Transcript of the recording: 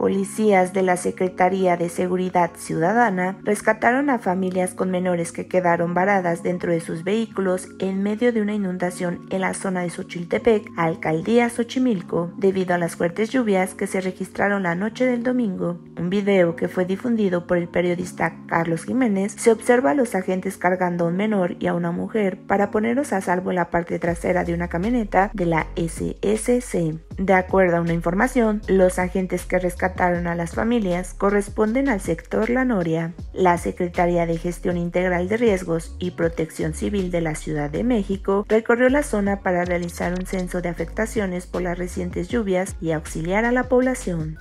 Policías de la Secretaría de Seguridad Ciudadana rescataron a familias con menores que quedaron varadas dentro de sus vehículos en medio de una inundación en la zona de Xochiltepec, alcaldía Xochimilco, debido a las fuertes lluvias que se registraron la noche del domingo. Un video que fue difundido por el periodista Carlos Jiménez se observa a los agentes cargando a un menor y a una mujer para ponerlos a salvo en la parte trasera de una camioneta de la SSC. De acuerdo a una información, los agentes que rescataron a las familias corresponden al sector La Noria. La Secretaría de Gestión Integral de Riesgos y Protección Civil de la Ciudad de México recorrió la zona para realizar un censo de afectaciones por las recientes lluvias y auxiliar a la población.